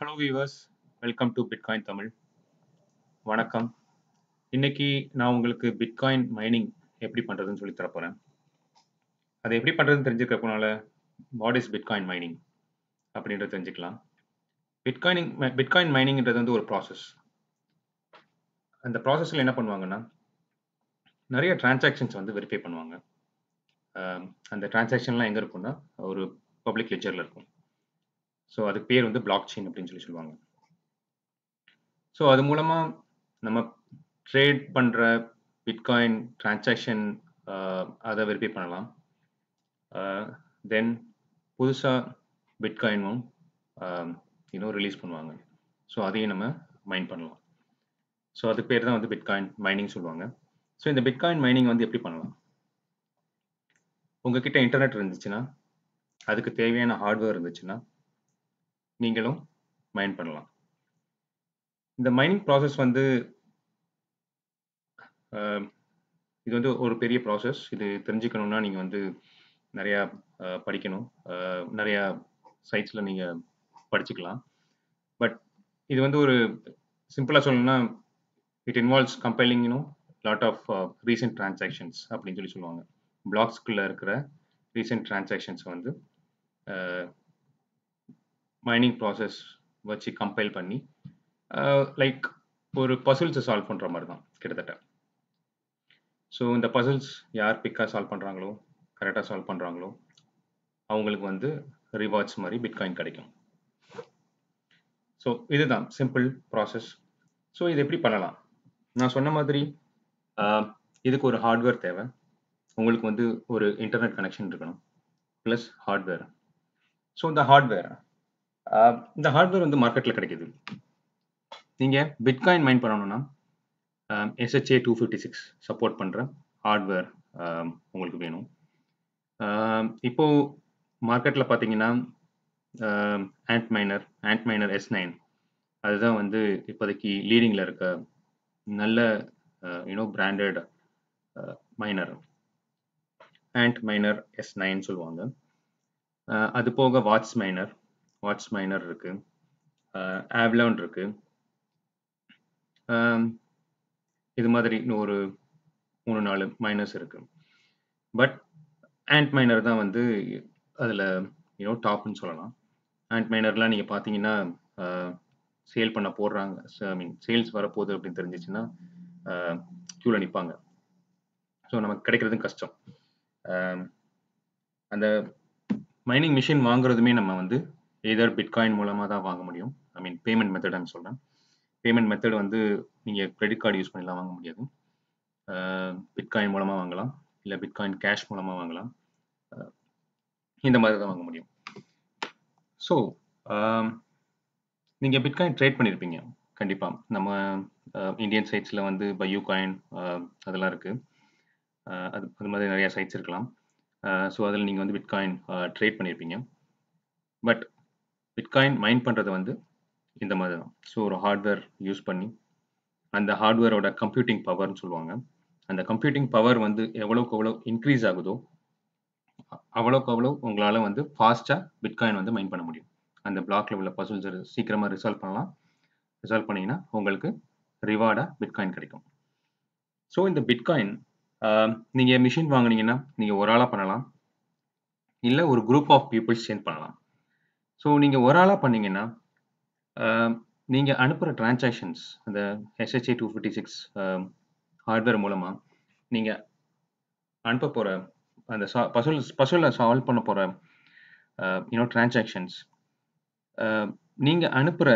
Hello viewers welcome to bitcoin Tamil வணக்கம். இன்னைக்கு நான் உங்களுக்கு பிட்காயின் மைனிங் எப்படி பண்ணுறதுன்னு சொல்லி தரப்போகிறேன் அது எப்படி பண்ணுறதுன்னு தெரிஞ்சுக்கிறப்பனால வாட் இஸ் பிட்காயின் மைனிங் அப்படின்றத தெரிஞ்சுக்கலாம். பிட்காயினிங் பிட்காயின் மைனிங்ன்றது வந்து ஒரு ப்ராசஸ் அந்த ப்ராசஸில் என்ன பண்ணுவாங்கன்னா நிறைய டிரான்சாக்ஷன்ஸ் வந்து வெரிஃபை பண்ணுவாங்க. அந்த டிரான்சாக்ஷன்லாம் எங்கே இருக்கும்னா ஒரு பப்ளிக் லெஜரில் இருக்கும். ஸோ அதுக்கு பேர் வந்து பிளாக் செயின் அப்படின்னு சொல்லி சொல்லுவாங்க. ஸோ அது மூலமாக நம்ம ட்ரேட் பண்ணுற பிட்காயின் டிரான்சாக்ஷன் அதை வெரிஃபை பண்ணலாம். தென் புதுசாக பிட்காயினும் இன்னும் ரிலீஸ் பண்ணுவாங்க. ஸோ அதையும் நம்ம மைன் பண்ணலாம். ஸோ அது பேர் தான் வந்து பிட்காயின் மைனிங் சொல்லுவாங்க. ஸோ இந்த பிட்காயின் மைனிங் வந்து எப்படி பண்ணலாம்? உங்ககிட்ட இன்டர்நெட் இருந்துச்சுன்னா அதுக்கு தேவையான ஹார்ட்வேர் இருந்துச்சுன்னா நீங்களும் மைன் பண்ணலாம். இந்த மைனிங் ப்ராசஸ் வந்து இது வந்து ஒரு பெரிய ப்ராசஸ் இது தெரிஞ்சுக்கணும்னா நீங்கள் வந்து நிறையா படிக்கணும். நிறையா சைட்ஸில் நீங்கள் படிச்சுக்கலாம். பட் இது வந்து ஒரு சிம்பிளாக சொல்லணும்னா it involves compiling you know lot of recent transactions அப்படின்னு சொல்லி சொல்லுவாங்க. பிளாக்ஸ்குள்ளே இருக்கிற ரீசெண்ட் டிரான்சாக்ஷன்ஸை வந்து மைனிங் ப்ராசஸ் வச்சு கம்பைல் பண்ணி லைக் ஒரு பசில்ஸை சால்வ் பண்ணுற மாதிரி தான் கிட்டத்தட்ட. ஸோ இந்த பசில்ஸ் யார் பிக்காக சால்வ் பண்ணுறாங்களோ கரெக்டாக சால்வ் பண்ணுறாங்களோ அவங்களுக்கு வந்து ரிவார்ட்ஸ் மாதிரி பிட்காயின் கிடைக்கும். ஸோ இதுதான் சிம்பிள் ப்ராசஸ் ஸோ இது எப்படி பண்ணலாம்? நான் சொன்ன மாதிரி இதுக்கு ஒரு ஹார்ட்வேர் தேவை. உங்களுக்கு வந்து ஒரு இன்டர்நெட் கனெக்ஷன் இருக்கணும் ப்ளஸ் ஹார்ட்வேர் ஸோ இந்த ஹார்ட்வேர் இந்த ஹார்ட்வேர் வந்து மார்க்கெட்டில் கிடைக்குது. நீங்கள் பிட்காயின் மைன் பண்ணணும்னா SHA two fifty six support பண்ணுற ஹார்ட்வேர் உங்களுக்கு வேணும். இப்போது இப்போ மார்க்கெட்டில் பார்த்தீங்கன்னா Antminer Antminer S nine அதுதான் வந்து இப்போதைக்கு லீடிங்கில் இருக்க நல்ல you know branded miner Antminer S nine சொல்லுவாங்க. அது போக வாட்ச் மைனர் வாட்ஸ் மைனர் இருக்கு. ஆவ்லான் இருக்கு. இது மாதிரி இன்னும் ஒரு மூணு நாலு மைனர்ஸ் இருக்கு. பட் ஆண்ட் மைனர் தான் வந்து அதில் யூனோ டாப்னு சொல்லலாம். ஆண்ட் மைனர்லாம் நீங்கள் பார்த்தீங்கன்னா சேல் பண்ண போடுறாங்க. ஐ மீன் சேல்ஸ் வரப்போகுது அப்படின்னு தெரிஞ்சிச்சுன்னா க்யூவில் நிற்பாங்க ஸோ நமக்கு கிடைக்கிறதும் கஷ்டம். அந்த மைனிங் மிஷின் வாங்குறதுமே நம்ம வந்து எதர் பிட்காயின் மூலமாக தான் வாங்க முடியும். ஐ மீன் பேமெண்ட் மெத்தட்னு சொல்கிறேன் பேமெண்ட் மெத்தட் வந்து நீங்கள் கிரெடிட் கார்டு யூஸ் பண்ணிலாம் வாங்க முடியாது. பிட்காயின் மூலமாக வாங்கலாம். இல்லை பிட்காயின் கேஷ் மூலமாக வாங்கலாம். இந்த மாதிரி தான் வாங்க முடியும். ஸோ நீங்கள் பிட்காயின் ட்ரேட் பண்ணியிருப்பீங்க கண்டிப்பாக நம்ம இந்தியன் சைட்ஸில் வந்து பையூ காயின் அதெல்லாம் இருக்குது அது அது மாதிரி நிறைய சைட்ஸ் இருக்கலாம். ஸோ அதில் நீங்கள் வந்து பிட்காயின் ட்ரேட் பண்ணியிருப்பீங்க பட் பிட்காயின் மைன் பண்ணுறது வந்து இந்த மாதிரி தான் ஸோ ஒரு ஹார்ட்வேர் யூஸ் பண்ணி அந்த ஹார்ட்வேரோட கம்ப்யூட்டிங் பவர்னு சொல்லுவாங்க. அந்த கம்ப்யூட்டிங் பவர் வந்து எவ்வளோக்கு எவ்வளோ இன்க்ரீஸ் ஆகுதோ அவ்வளோக்கு அவ்வளோ உங்களால் வந்து ஃபாஸ்ட்டாக பிட்காயின் வந்து மைன் பண்ண முடியும். அந்த பிளாக்ல உள்ள பசுல்ஸ் சீக்கிரமாக ரிசால்வ் பண்ணலாம். ரிசால்வ் பண்ணிங்கன்னா உங்களுக்கு ரிவார்டாக பிட்காயின் கிடைக்கும். ஸோ இந்த பிட்காயின் நீங்கள் மிஷின் வாங்குனீங்கன்னா நீங்கள் ஒரு ஆளாக பண்ணலாம். இல்லை ஒரு குரூப் ஆஃப் பீப்புள்ஸ் சேஞ்ச் பண்ணலாம். ஸோ நீங்கள் ஒரு ஆளாக பண்ணீங்கன்னா நீங்கள் அனுப்புகிற டிரான்சாக்ஷன்ஸ் அந்த SHA two fifty six hardware மூலமாக நீங்கள் அனுப்ப போகிற அந்த சா பசுல் பசுவில் சால்வ் பண்ண போகிற யூனோ டிரான்சாக்ஷன்ஸ் நீங்கள் அனுப்புகிற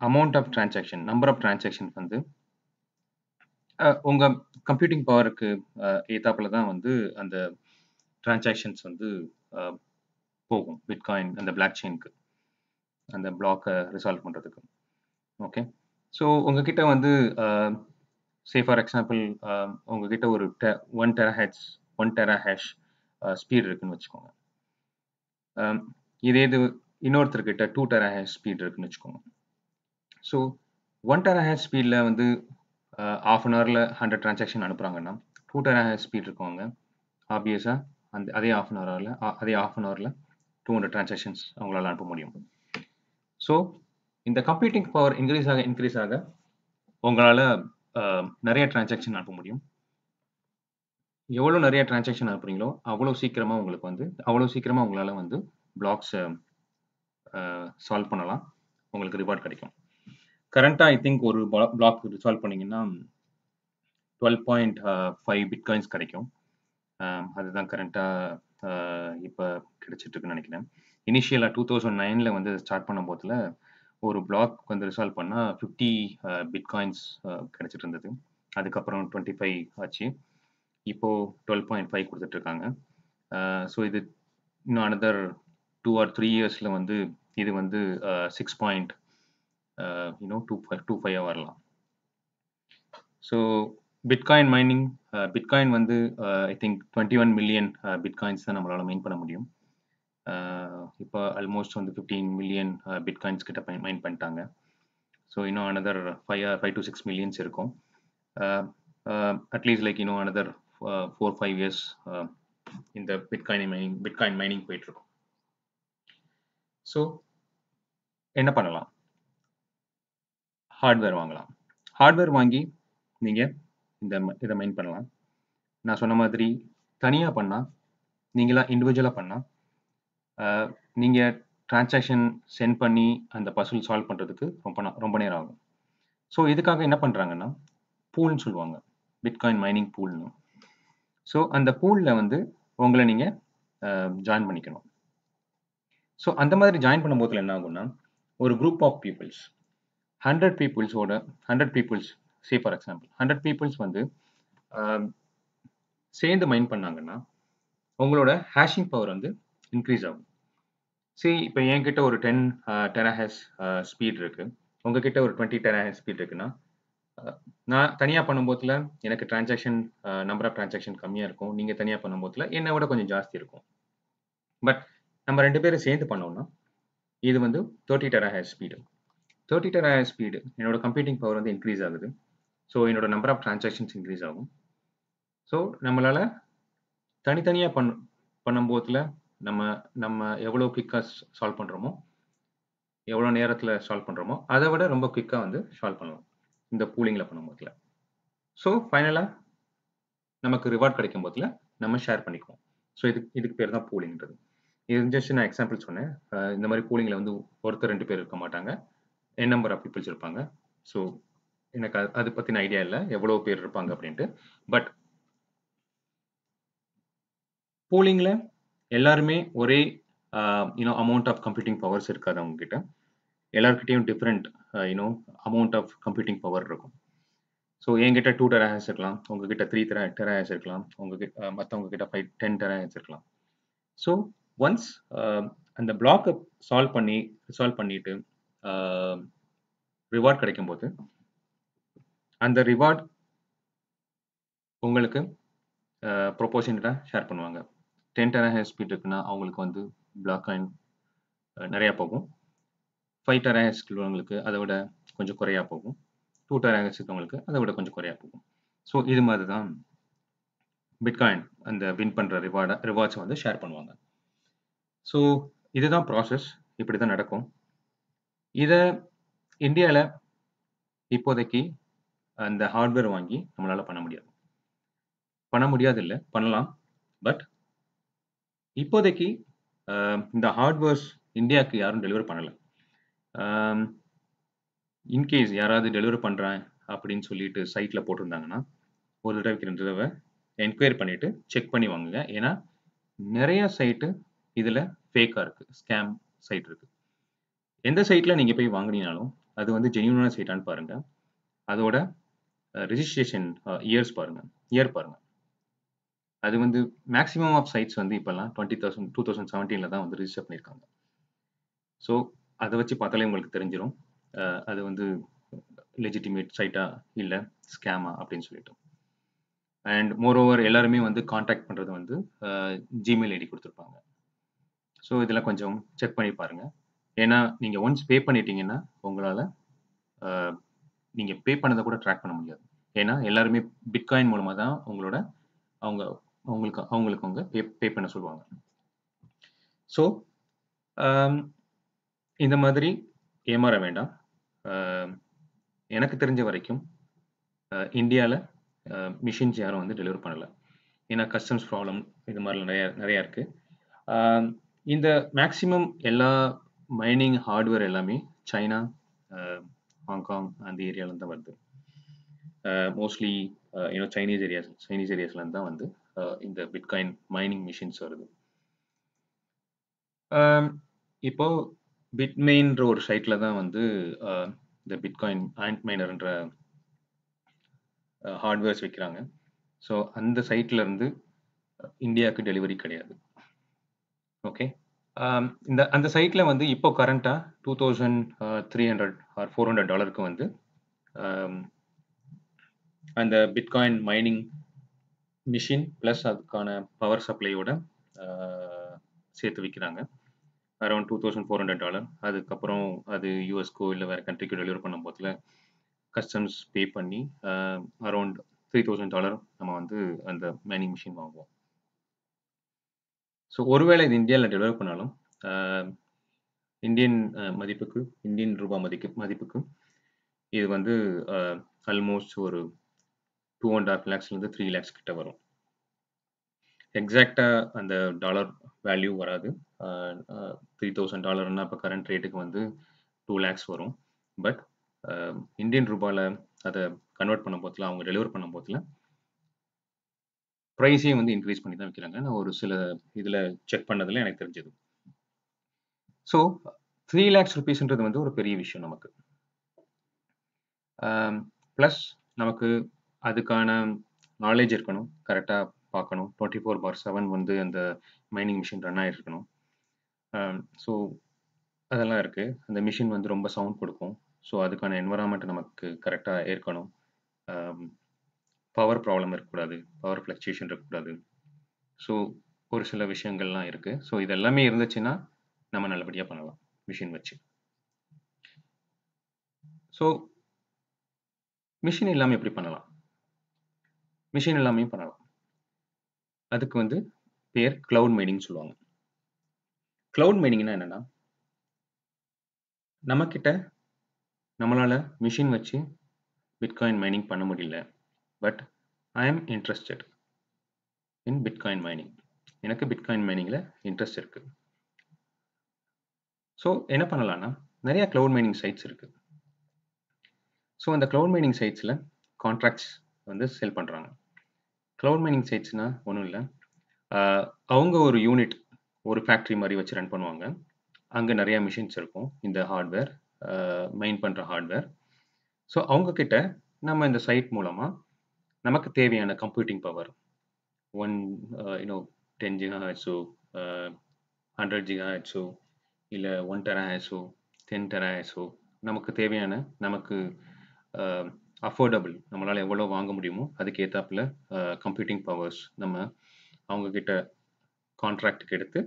amount of transaction number of transaction வந்து உங்கள் கம்ப்யூட்டிங் பவருக்கு ஏத்தாப்பில் தான் வந்து அந்த டிரான்சாக்ஷன்ஸ் வந்து போகும் பிட்காயின் அந்த பிளாக் செயினுக்கு அந்த பிளாக்கை ரிசால்வ் பண்ணுறதுக்கு ஓகே ஸோ உங்ககிட்ட வந்து சே ஃபார் எக்ஸாம்பிள் உங்ககிட்ட ஒரு டெ one tera H one tera hash speed இருக்குன்னு வச்சுக்கோங்க. இதே இது இன்னொருத்தர்கிட்ட டூ டெரா ஹேஷ் ஸ்பீட் இருக்குன்னு வச்சுக்கோங்க. ஸோ ஒன் டெரா ஹேஷ் ஸ்பீடில் வந்து ஆஃப் அன் ஹவரில் ஹண்ட்ரட் டிரான்சாக்ஷன் அனுப்புகிறாங்கன்னா டூ டெரா ஹேஷ் ஸ்பீட் இருக்கவங்க. ஆப்வியஸாக அந்த அதே ஆஃப் அன் ஹவரில் அதே ஆஃப் அன் ஹவரில் டூ ஹண்ட்ரட் டிரான்சாக்ஷன்ஸ் அவங்களால அனுப்ப முடியும். ஸோ இந்த கம்ப்யூட்டிங் பவர் இன்க்ரீஸ் ஆக இன்க்ரீஸ் ஆக உங்களால் நிறைய டிரான்சாக்ஷன் அனுப்ப முடியும். எவ்வளோ நிறைய டிரான்சாக்ஷன் அனுப்புறீங்களோ அவ்வளோ சீக்கிரமாக உங்களுக்கு வந்து அவ்வளோ சீக்கிரமாக உங்களால் வந்து பிளாக்ஸ் சால்வ் பண்ணலாம். உங்களுக்கு ரிவார்ட் கிடைக்கும். கரண்ட்டாக ஐ திங்க் ஒரு பிளாக் சால்வ் பண்ணீங்கன்னா டுவெல் பாயிண்ட் ஃபைவ் பிட்காயின்ஸ் கிடைக்கும். அதுதான் கரண்ட்டாக இப்போ கிடைச்சிட்ருக்குன்னு நினைக்கிறேன். இனிஷியலாக டூ தௌசண்ட் நைனில் வந்து ஸ்டார்ட் பண்ணும் போதில் ஒரு பிளாக் வந்து ரிசால்வ் பண்ணால் ஃபிஃப்டி பிட்காயின்ஸ் கிடைச்சிட்டு இருந்தது அதுக்கப்புறம் டுவெண்ட்டி ஃபைவ் ஆச்சு இப்போது டுவெல் பாயிண்ட் ஃபைவ் கொடுத்துட்ருக்காங்க ஸோ இது இன்னும் அனதர் டூ ஆர் த்ரீ இயர்ஸில் வந்து இது வந்து six point you know two five ஃபைவாக வரலாம். ஸோ பிட்காயின் மைனிங் பிட்காயின் வந்து I think twenty one million bitcoins தான் நம்மளால் மைன் பண்ண முடியும். Uh, இப்போ ஆல்மோஸ்ட் வந்து ஃபிஃப்டீன் மில்லியன் பிட்காயின்ஸ் கிட்ட மைன் பண்ணிட்டாங்க. ஸோ இன்னும் another five five to six millions இருக்கும். அட்லீஸ்ட் லைக் இன்னும் அனதர் ஃபோர் ஃபைவ் இயர்ஸ் இந்த பிட்காயின் மைனிங் பிட்காயின் மைனிங் போயிட்டுருக்கும் ஸோ என்ன பண்ணலாம்? ஹார்ட்வேர் வாங்கலாம். ஹார்ட்வேர் வாங்கி நீங்கள் இந்த இதை மைன் பண்ணலாம். நான் சொன்ன மாதிரி தனியாக பண்ணால் நீங்களா இண்டிவிஜுவலாக பண்ணால் நீங்கள் டிரான்சாக்ஷன் சென்ட் பண்ணி அந்த பசுல் சால்வ் பண்ணுறதுக்கு ரொம்ப ரொம்ப நேரம் ஆகும். ஸோ இதுக்காக என்ன பண்ணுறாங்கன்னா பூல்னு சொல்லுவாங்க. பிட்காயின் மைனிங் பூல்னு ஸோ அந்த பூலில் வந்து உங்களை நீங்கள் ஜாயின் பண்ணிக்கணும். ஸோ அந்த மாதிரி ஜாயின் பண்ணும்போதில் என்ன ஆகும்னா ஒரு group of peoples hundred பீப்புள்ஸோட hundred peoples say for example hundred peoples வந்து சேர்ந்து மைண்ட் பண்ணாங்கன்னா உங்களோட ஹேஷிங் பவர் வந்து இன்க்ரீஸ் ஆகும். சரி இப்போ என்கிட்ட ஒரு டென் டெராஹேஸ் ஸ்பீட் இருக்கு. உங்ககிட்ட ஒரு டுவெண்ட்டி டெராஹேஸ் ஸ்பீட் இருக்குன்னா நான் தனியாக பண்ணும்போதுல எனக்கு டிரான்சாக்ஷன் நம்பர் ஆஃப் டிரான்சாக்ஷன் கம்மியாக இருக்கும். நீங்கள் தனியாக பண்ணும்போதில் என்னை விட கொஞ்சம் ஜாஸ்தி இருக்கும். பட் நம்ம ரெண்டு பேரும் சேர்ந்து பண்ணோம்னா இது வந்து thirty terahash speed thirty terahash speed என்னோட கம்ப்யூட்டிங் பவர் வந்து இன்க்ரீஸ் ஆகுது. ஸோ என்னோட நம்பர் ஆஃப் டிரான்சாக்ஷன்ஸ் இன்க்ரீஸ் ஆகும். ஸோ நம்மளால் தனித்தனியாக பண்ண பண்ணும்போதில் நம்ம நம்ம எவ்வளோ குயிக்காக சால்வ் பண்ணுறோமோ எவ்வளோ நேரத்தில் சால்வ் பண்ணுறோமோ அதை விட ரொம்ப குயிக்காக வந்து சால்வ் பண்ணுவோம் இந்த பூலிங்கில் பண்ணும்போதில். ஸோ ஃபைனலாக நமக்கு ரிவார்ட் கிடைக்கும் போதில் நம்ம ஷேர் பண்ணிக்குவோம். ஸோ இது இதுக்கு பேர் தான் பூலிங்கிறது இது ஜஸ்ட் நான் எக்ஸாம்பிள் சொன்னேன். இந்த மாதிரி பூலிங்கில் வந்து ஒருத்தர் ரெண்டு பேர் இருக்க மாட்டாங்க. என் நம்பர் ஆஃப் பீப்புள்ஸ் இருப்பாங்க. ஸோ எனக்கு அது அதை பற்றின ஐடியா இல்லை. எவ்வளோ பேர் இருப்பாங்க அப்படின்ட்டு. பட் போலிங்ல எல்லாருமே ஒரே you know amount of computing powers இருக்காது அவங்கக்கிட்ட எல்லாருக்கிட்டையும் different you know amount of computing power இருக்கும். ஸோ என்கிட்ட டூ டெராஹஸ் இருக்கலாம். உங்ககிட்ட த்ரீ டெரா டெராஹஸ் இருக்கலாம். உங்ககிட்ட மற்றவங்க கிட்ட ஃபைவ் டென் டெராஹஸ் இருக்கலாம். ஸோ ஒன்ஸ் அந்த பிளாக்கை சால்வ் பண்ணி ரிசால்வ் பண்ணிட்டு ரிவார்ட் கிடைக்கும்போது அந்த ரிவார்ட் உங்களுக்கு ப்ரொபோஷனட்டாக ஷேர் பண்ணுவாங்க. டென் டெராஹஸ் ஸ்பீட் இருக்குன்னா அவங்களுக்கு வந்து பிளாக் காயின் நிறையா போகும். ஃபைவ் டெராஹஸ் உள்ளவங்களுக்கு அதை விட கொஞ்சம் குறையா போகும். டூ டெராஹஸ் இருக்கவங்களுக்கு அதை விட கொஞ்சம் குறையா போகும். ஸோ இது மாதிரி தான் பிட்காயின் அந்த வின் பண்ணுற ரிவார்டை ரிவார்ட்ஸை வந்து ஷேர் பண்ணுவாங்க. ஸோ இதுதான் ப்ராசஸ் இப்படி தான் நடக்கும். இதை இந்தியாவில் இப்போதைக்கு அந்த ஹார்ட்வேர் வாங்கி நம்மளால் பண்ண முடியாது. பண்ண முடியாது இல்லை பண்ணலாம். பட் இப்போதைக்கு இந்த ஹார்ட்வேர்ஸ் இந்தியாவுக்கு யாரும் டெலிவர் பண்ணலை. இன்கேஸ் யாராவது டெலிவரி பண்ணுறேன் அப்படின்னு சொல்லிட்டு சைட்டில் போட்டிருந்தாங்கன்னா ஒரு தடவைக்கு ரெண்டு தடவை என்கொயரி பண்ணிவிட்டு செக் பண்ணி வாங்குங்க. ஏன்னா நிறைய சைட்டு இதில் ஃபேக்காக இருக்குது ஸ்கேம் சைட் இருக்குது எந்த சைட்டில் நீங்கள் போய் வாங்கினீங்கனாலும் அது வந்து ஜென்யூனான சைட்டான்னு பாருங்கள் அதோட ரிஜிஸ்ட்ரேஷன் இயர்ஸ் பாருங்கள் இயர் பாருங்கள் அது வந்து மேக்ஸிமம் ஆஃப் சைட்ஸ் வந்து இப்போல்லாம் டுவெண்ட்டி தௌசண்ட் டூ தௌசண்ட் செவன்டீனில் தான் வந்து ரிஜிஸ்டர் பண்ணியிருக்காங்க. ஸோ அதை வச்சு பார்த்தாலே உங்களுக்கு தெரிஞ்சிடும் அது வந்து லெஜிட்டிமேட் சைட்டாக இல்லை ஸ்கேமா அப்படின்னு சொல்லிட்டு. அண்ட் மோர் ஓவர் எல்லாருமே வந்து காண்டாக்ட் பண்ணுறது வந்து ஜிமெயில் ஐடி கொடுத்துருப்பாங்க. ஸோ இதெல்லாம் கொஞ்சம் செக் பண்ணி பாருங்கள் ஏன்னா நீங்கள் ஒன்ஸ் பே பண்ணிட்டீங்கன்னா உங்களால் நீங்கள் பே பண்ணதை கூட ட்ராக் பண்ண முடியாது. ஏன்னா எல்லாருமே பிட்காயின் மூலமாக தான் உங்களோட அவங்க அவங்களுக்கு அவங்களுக்கு அவங்க பே பே பண்ண சொல்லுவாங்க. ஸோ um, இந்த மாதிரி ஏமாற வேண்டாம். Um, எனக்கு தெரிஞ்ச வரைக்கும் uh, இந்தியாவில் மிஷின்ஸ் uh, யாரும் வந்து டெலிவர் பண்ணலை. ஏன்னா கஸ்டம்ஸ் ப்ராப்ளம் இது மாதிரி நிறையா நிறையா இருக்குது um, இந்த மேக்சிமம் எல்லா மைனிங் ஹார்ட்வேர் எல்லாமே சைனா ஹாங்காங் அந்த ஏரியாவிலேருந்து தான் வருது. Mostly you know Chinese areas Chinese ஏரியாஸ்லேருந்து தான் வந்து இந்த பிட்காயின் மைனிங் மிஷின்ஸ் வருது. இப்போ பிட்மெயின்ற ஒரு சைட்டில் தான் வந்து இந்த பிட்காயின் ஆண்ட் மைனர்ன்ற ஹார்ட்வேர்ஸ் வைக்கிறாங்க. ஸோ அந்த சைட்ல இருந்து இந்தியாவுக்கு டெலிவரி கிடையாது. ஓகே இந்த அந்த சைட்டில் வந்து இப்போ கரண்ட்டாக two thousand three hundred or four hundred டாலருக்கு வந்து அந்த பிட்காயின் மைனிங் மிஷின் ப்ளஸ் அதுக்கான பவர் சப்ளையோட சேர்த்து விற்கிறாங்க around two thousand four hundred dollar அதுக்கப்புறம் அது யூஎஸ்கோ இல்லை வேறு கண்ட்ரிக்கு டெலிவர் பண்ணும் போதில் கஸ்டம்ஸ் பே பண்ணி அரௌண்ட் த்ரீ தௌசண்ட் டாலர் நம்ம வந்து அந்த மைனிங் மிஷின் வாங்குவோம். ஸோ ஒருவேளை இது இந்தியாவில் டெலிவர் பண்ணாலும் இந்தியன் மதிப்புக்கு இந்தியன் ரூபா மதிக்கு மதிப்புக்கு இது வந்து ஆல்மோஸ்ட் ஒரு டூ அண்ட் ஹாஃப் லேக்ஸ்லேருந்து த்ரீ லேக்ஸ் கிட்ட வரும். எக்ஸாக்டாக அந்த டாலர் வேல்யூ வராது. த்ரீ தௌசண்ட் டாலர்னா இப்போ கரண்ட் ரேட்டுக்கு வந்து டூ லேக்ஸ் வரும். பட் இந்தியன் ரூபாயில் அதை கன்வெர்ட் பண்ணும் போதில் அவங்க டெலிவர் பண்ணும் போதில் ப்ரைஸையும் வந்து இன்க்ரீஸ் பண்ணி தான் வைக்கிறாங்க. நான் ஒரு சில இதில் செக் பண்ணதில் எனக்கு தெரிஞ்சது. ஸோ த்ரீ லேக்ஸ் ருபீஸ்ன்றது வந்து ஒரு பெரிய விஷயம் நமக்கு. ப்ளஸ் நமக்கு அதுக்கான நாலேஜ் இருக்கணும். கரெக்டாக பார்க்கணும். டுவெண்ட்டி ஃபோர் பார் செவன் வந்து அந்த மைனிங் மிஷின் ரன் ஆகிட்டு இருக்கணும் ஸோ அதெல்லாம் இருக்குது அந்த மிஷின் வந்து ரொம்ப சவுண்ட் கொடுக்கும். ஸோ அதுக்கான என்வரான்மெண்ட் நமக்கு கரெக்டாக ஏற்கணும் பவர் ப்ராப்ளம் இருக்கக்கூடாது பவர் ஃப்ளக்சுவேஷன் இருக்கக்கூடாது. ஸோ ஒரு சில விஷயங்கள்லாம் இருக்குது ஸோ இது எல்லாமே இருந்துச்சுன்னா நம்ம நல்லபடியாக பண்ணலாம் மிஷின் வச்சு. ஸோ மிஷின் இல்லாமல் எப்படி பண்ணலாம்? மிஷின் இல்லாமையும் பண்ணலாம். அதுக்கு வந்து பேர் கிளவுட் மைனிங் சொல்லுவாங்க. கிளவுட் மைனிங்னா என்னன்னா நம்மக்கிட்ட நம்மளால மிஷின் வச்சு பிட்காயின் மைனிங் பண்ண முடியல. But I am interested in bitcoin mining எனக்கு பிட்காயின் மைனிங்கில் இன்ட்ரெஸ்ட் இருக்கு. ஸோ என்ன பண்ணலாம்னா நிறைய க்ளவுட் மைனிங் சைட்ஸ் இருக்கு. ஸோ அந்த க்ளவுட் மைனிங் சைட்ஸில் கான்ட்ராக்ட்ஸ் வந்து செல் பண்ணுறாங்க க்ளவுட் மைனிங் சைட்ஸ்னால் ஒன்றும் இல்லை. அவங்க ஒரு யூனிட் ஒரு ஃபேக்ட்ரி மாதிரி வச்சு ரன் பண்ணுவாங்க. அங்கே நிறையா மிஷின்ஸ் இருக்கும். இந்த ஹார்ட்வேர் மெயின் பண்ணுற ஹார்ட்வேர் ஸோ அவங்கக்கிட்ட நம்ம இந்த சைட் மூலமாக நமக்கு தேவையான computing power one you know ten giga hash hundred giga hash இல்லை one tera ten tera hash நமக்கு தேவையான நமக்கு uh, அஃபோர்டபுள் நம்மளால் எவ்வளோ வாங்க முடியுமோ அதுக்கு ஏற்றாப்புல கம்ப்யூட்டிங் பவர்ஸ் நம்ம அவங்கக்கிட்ட கான்ட்ராக்டுக்கு எடுத்து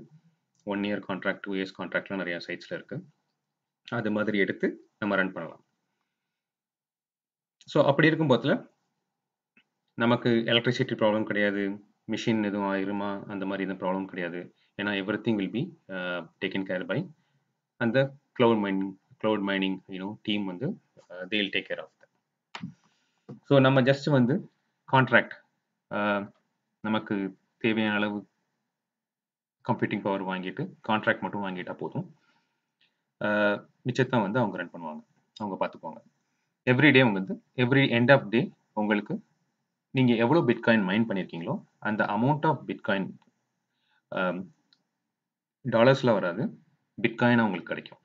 one year contract two years கான்ட்ராக்ட்லாம் நிறையா சைட்ஸில் இருக்குது அது மாதிரி எடுத்து நம்ம ரன் பண்ணலாம். ஸோ அப்படி இருக்கும் போதில் நமக்கு எலக்ட்ரிசிட்டி ப்ராப்ளம் கிடையாது. மிஷின் எதுவும் ஆயிருமா? அந்த மாதிரி எதுவும் ப்ராப்ளம் கிடையாது. ஏன்னா everything will be taken care by அந்த cloud mining cloud mining you know வந்து they will take care of so நம்ம ஜஸ்ட் வந்து கான்ட்ராக்ட் uh, நமக்கு தேவையான அளவு கம்ப்யூட்டிங் பவர் வாங்கிட்டு கான்ட்ராக்ட் மட்டும் வாங்கிட்டா போதும். Uh, மிச்சத்தை வந்து அவங்க ரன் பண்ணுவாங்க. அவங்க பார்த்துக்குவாங்க. எவ்ரி டே வந்து எவ்ரி எண்ட் ஆஃப் டே உங்களுக்கு நீங்கள் எவ்வளோ பிட்காயின் மைன் பண்ணியிருக்கீங்களோ அந்த அமௌண்ட் ஆஃப் பிட்காயின் டாலர்ஸில் வராது. பிட்காயினாக உங்களுக்கு கிடைக்கும்.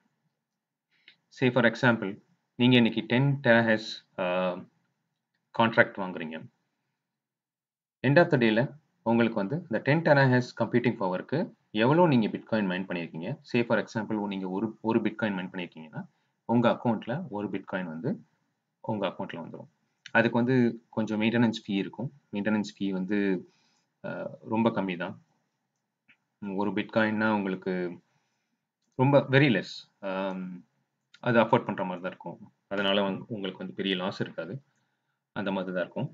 சே ஃபார் எக்ஸாம்பிள் நீங்கள் இன்னைக்கு டென் டெராஹெஸ் கான்ட்ராக்ட் வாங்குறீங்க. எண்ட் ஆஃப் த டேயில் உங்களுக்கு வந்து இந்த டென் டெராஹெஸ் கம்ப்யூட்டிங் பவருக்கு எவ்வளோ நீங்கள் பிட்காயின் மைன் பண்ணியிருக்கீங்க சே ஃபார் எக்ஸாம்பிள் நீங்கள் ஒரு ஒரு பிட்காயின் மைன் பண்ணியிருக்கீங்கன்னா உங்கள் அக்கௌண்ட்டில் ஒரு பிட்காயின் வந்து உங்கள் அக்கௌண்ட்டில் வந்துடும் அதுக்கு வந்து கொஞ்சம் மெயின்டெனன்ஸ் ஃபீ இருக்கும். மெயின்டெனன்ஸ் ஃபீ வந்து ரொம்ப கம்மி தான் ஒரு பிட்காயின்னா உங்களுக்கு ரொம்ப வெரி லெஸ் அது அஃபோர்ட் பண்ணுற மாதிரி தான் இருக்கும். அதனால் வந்து உங்களுக்கு வந்து பெரிய லாஸ் இருக்காது. அந்த மாதிரி தான் இருக்கும்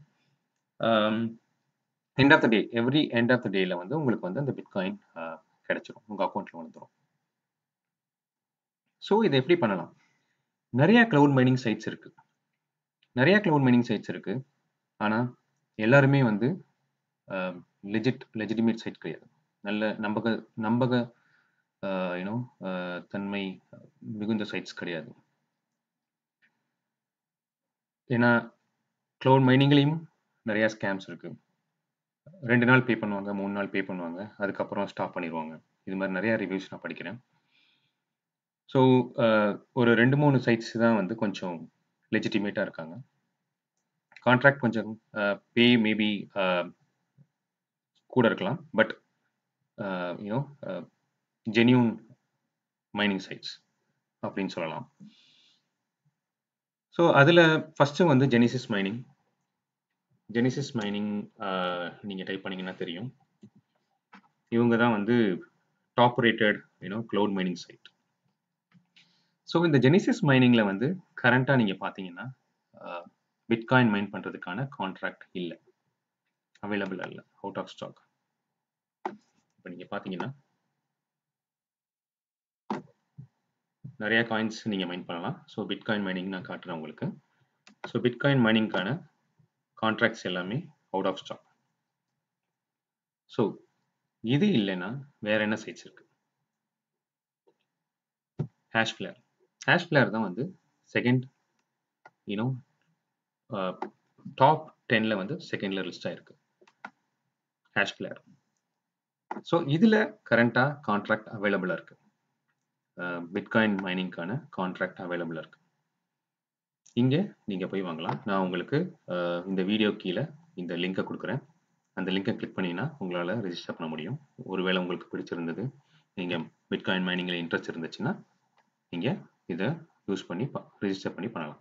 end of the day every end of the டேல வந்து உங்களுக்கு வந்து அந்த பிட்காயின் கிடைச்சிரும். உங்கள் அக்கௌண்ட்டில் வந்துடும் ஸோ இதை எப்படி பண்ணலாம்? நிறைய க்ளவுட் மைனிங் சைட்ஸ் இருக்கு. நிறைய க்ளவுட் மைனிங் சைட்ஸ் இருக்கு. ஆனா எல்லாருமே வந்து லெஜிட் லெஜிட்டிமேட் சைட் கிடையாது. நல்ல நம்பக நம்பக யூனோ தன்மை மிகுந்த சைட்ஸ் கிடையாது. ஏன்னா க்ளவுட் மைனிங்லேயும் நிறையா ஸ்கேம்ஸ் இருக்கு. ரெண்டு நாள் பே பண்ணுவாங்க மூணு நாள் பே பண்ணுவாங்க அதுக்கப்புறம் ஸ்டாப் பண்ணிடுவாங்க. இது மாதிரி நிறையா ரிவ்யூஸ் நான் படிக்கிறேன். ஸோ ஒரு ரெண்டு மூணு சைட்ஸ் தான் வந்து கொஞ்சம் லெஜிட்டிமேட்டாக இருக்காங்க. கான்ட்ராக்ட் கொஞ்சம் பே மேபி கூட இருக்கலாம். But you know genuine mining sites அப்படின்னு சொல்லலாம். ஸோ அதில் ஃபஸ்ட்டு வந்து ஜெனிசிஸ் மைனிங் ஜெனிசிஸ் மைனிங் நீங்கள் டைப் பண்ணிங்கன்னா தெரியும். இவங்க தான் வந்து top rated you know cloud mining site so இந்த ஜெனிசிஸ் மைனிங்கில் வந்து கரண்ட்டாக நீங்கள் பார்த்தீங்கன்னா பிட்காயின் மைன் பண்ணுறதுக்கான கான்ட்ராக்ட் இல்லை. அவைலபிள் இல்லை அவுட் ஆஃப் ஸ்டாக் இப்போ நீங்கள் பார்த்தீங்கன்னா நிறைய காயின்ஸ் நீங்கள் மைன் பண்ணலாம். ஸோ பிட்காயின் மைனிங் நான் காட்டுறேன் உங்களுக்கு. ஸோ பிட்காயின் மைனிங்கான கான்ட்ராக்ட்ஸ் எல்லாமே அவுட் ஆஃப் ஸ்டாக் ஸோ இது இல்லைன்னா வேற என்ன சைட்ஸ் இருக்கு? ஹேஷ் ஃபிளேர் ஹேஷ் ஃபிளேர் தான் வந்து செகண்ட் யூனோ டாப் டென்ல வந்து செகண்ட்ல லிஸ்ட் ஆயிருக்கு. ஹேஷ் ஃபிளேர் ஸோ இதில் கரண்ட்டாக கான்ட்ராக்ட் அவைலபிளாக இருக்கு. பிட்காயின் மைனிங்க்கான கான்ட்ராக்ட் அவைலபிளாக இருக்கு. இங்கே நீங்கள் போய் வாங்கலாம். நான் உங்களுக்கு uh, இந்த வீடியோ கீழே இந்த லிங்கை கொடுக்குறேன். அந்த லிங்கை கிளிக் பண்ணிங்கன்னா உங்களால் ரெஜிஸ்டர் பண்ண முடியும். ஒருவேளை உங்களுக்கு பிடிச்சிருந்தது நீங்கள் பிட்காயின் மைனிங்கில் இன்ட்ரெஸ்ட் இருந்துச்சுன்னா நீங்கள் இதை யூஸ் பண்ணி ரிஜிஸ்டர் பண்ணி பண்ணலாம்.